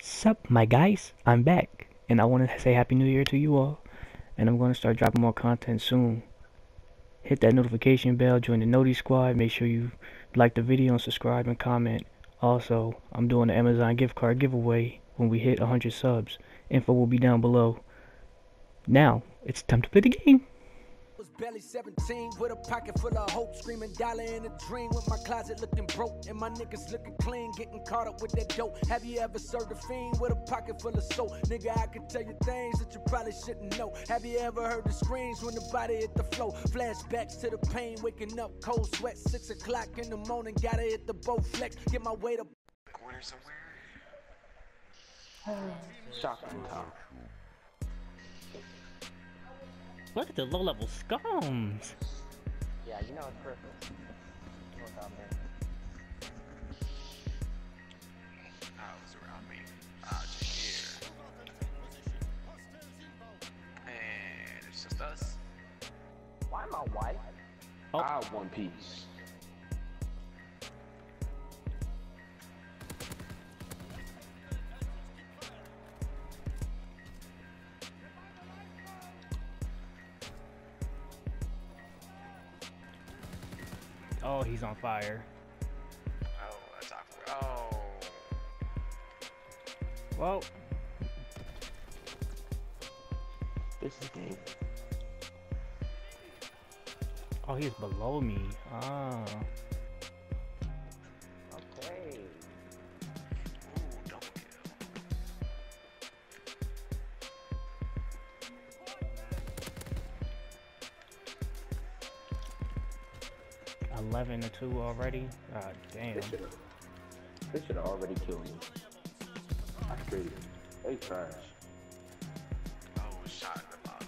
Sup, my guys? I'm back, and I want to say Happy New Year to you all. And I'm going to start dropping more content soon. Hit that notification bell, join the Noti Squad. Make sure you like the video and subscribe and comment. Also, I'm doing the Amazon gift card giveaway when we hit 100 subs. Info will be down below. Now, it's time to play the game. Was barely 17 with a pocket full of hope, screaming dollar in a dream with my closet looking broke and my niggas looking clean, getting caught up with that dope. Have you ever served a fiend with a pocket full of soap? Nigga, I can tell you things that you probably shouldn't know. Have you ever heard the screams when the body hit the floor? Flashbacks to the pain, waking up cold sweat, six o'clock in the morning, gotta hit the Bowflex, get my weight up. corner somewhere. Shotgun time. Look at the low level scums. Yeah, you know it's perfect. What's out there? It was around me. Ah, just here. And it's just us. Why am I white? Oh. I have one piece. Oh, he's on fire. Oh, that's awkward. Oh. Well, This is game. oh, he's below me. Ah. 11 to 2 already. God damn. They should have. They should have already killed me. I traded. They trash. Oh, shot in the bottom.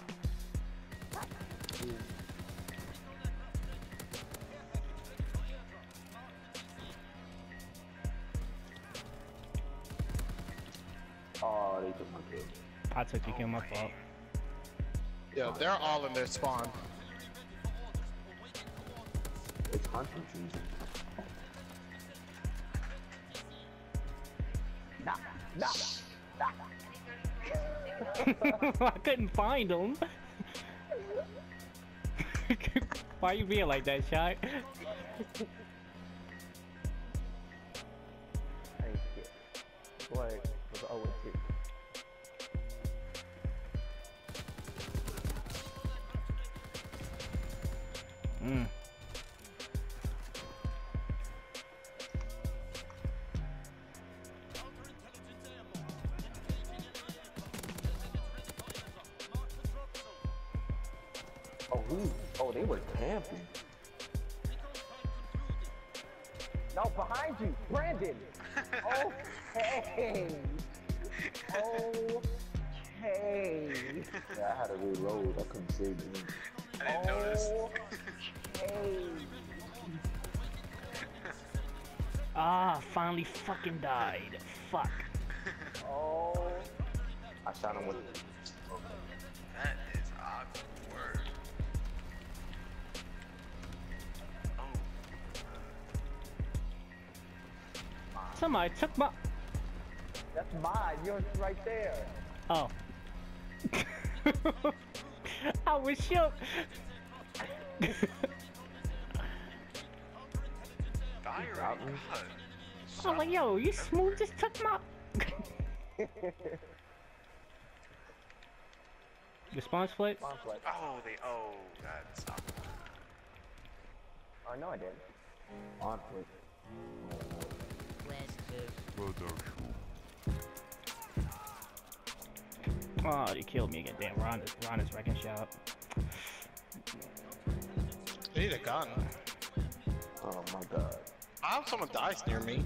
Oh, they took my kill. I took your kill, my fault. Yeah, they're all in their spawn. It's. Nah, nah, nah. I couldn't find him. Why you being like that, Shot? Thank was 0 2. Mm. Oh, who? Oh, they were camping. No, behind you, Brandon. okay. Okay. Yeah, I had to reload. I couldn't save it. I didn't notice. Okay. Ah, finally fucking died. Fuck. Oh. I shot him with. That is awkward. Somebody took my. That's mine. Yours is right there. Oh. I was shook. fire got God. I'm like, yo, you smooth just took my. Response flip? Mom flight. Oh, they. Oh, that's awkward. Oh, no, I didn't. On flight. Oh, they killed me again. Damn, Ron is, Ron is wrecking shop. I need a gun. Oh my god. I hope someone dies near me.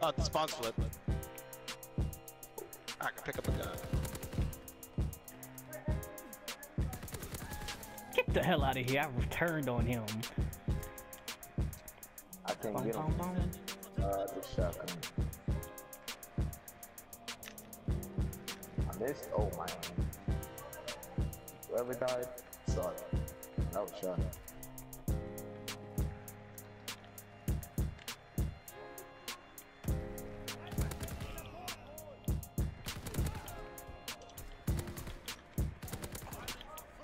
Oh, the spawn flip. I can pick up a gun. Get the hell out of here. I returned on him. I can't get him uh, the shotgun. I missed. Oh my. Whoever died, sorry. That was shot.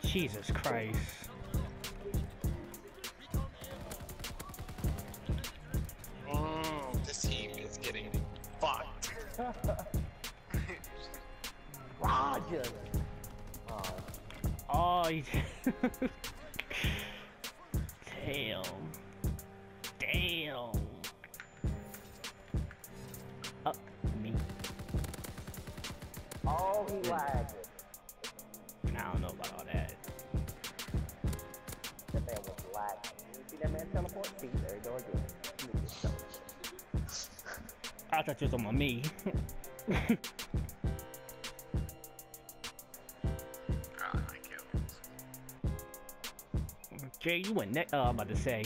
Jesus Christ. Rogers. Oh, Oh, he... Damn. Damn. Uh, me. oh, he lagged. I don't know about all that. That man was lagging. You see that man teleport? See, there you go again. I thought you was about me. Jay, you went next. I'm about to say.